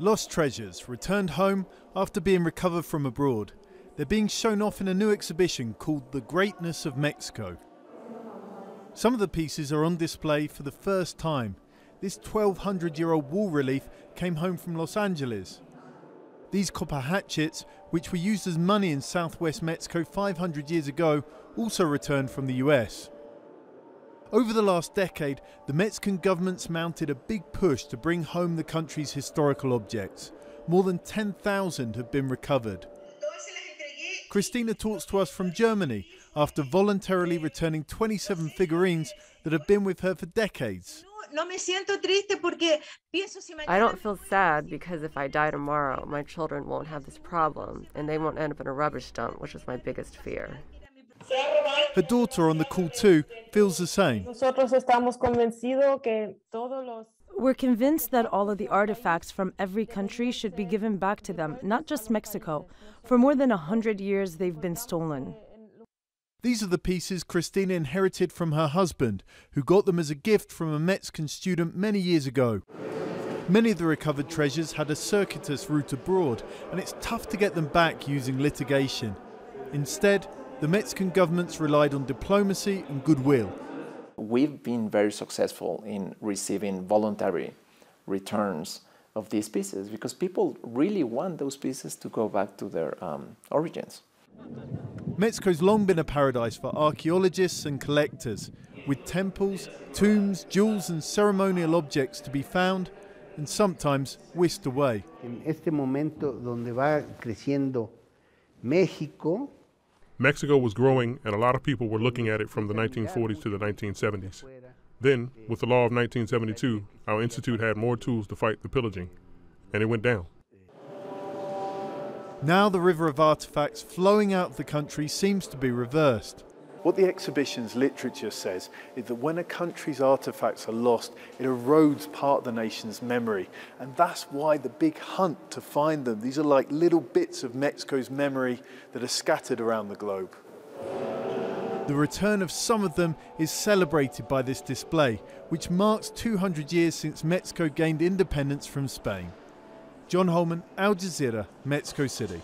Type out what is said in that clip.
Lost treasures returned home after being recovered from abroad. They're being shown off in a new exhibition called The Greatness of Mexico. Some of the pieces are on display for the first time. This 1200 year old wall relief came home from Los Angeles. These copper hatchets, which were used as money in southwest Mexico 500 years ago, also returned from the US. Over the last decade, the Mexican government's mounted a big push to bring home the country's historical objects. More than 10,000 have been recovered. Christina talks to us from Germany after voluntarily returning 27 figurines that have been with her for decades. I don't feel sad because if I die tomorrow, my children won't have this problem and they won't end up in a rubbish dump, which is my biggest fear. Her daughter on the call too feels the same. We're convinced that all of the artifacts from every country should be given back to them, not just Mexico. For more than a hundred years, they've been stolen. These are the pieces Christina inherited from her husband, who got them as a gift from a Mexican student many years ago. Many of the recovered treasures had a circuitous route abroad, and it's tough to get them back using litigation. Instead, the Mexican governments relied on diplomacy and goodwill. We've been very successful in receiving voluntary returns of these pieces because people really want those pieces to go back to their um, origins. Mexico's long been a paradise for archaeologists and collectors, with temples, tombs, jewels, and ceremonial objects to be found and sometimes whisked away. En este momento donde va creciendo México, Mexico was growing, and a lot of people were looking at it from the 1940s to the 1970s. Then, with the law of 1972, our institute had more tools to fight the pillaging, and it went down. Now the river of artefacts flowing out of the country seems to be reversed. What the exhibition's literature says is that when a country's artefacts are lost, it erodes part of the nation's memory. And that's why the big hunt to find them. These are like little bits of Mexico's memory that are scattered around the globe. The return of some of them is celebrated by this display, which marks 200 years since Mexico gained independence from Spain. John Holman, Al Jazeera, Mexico City.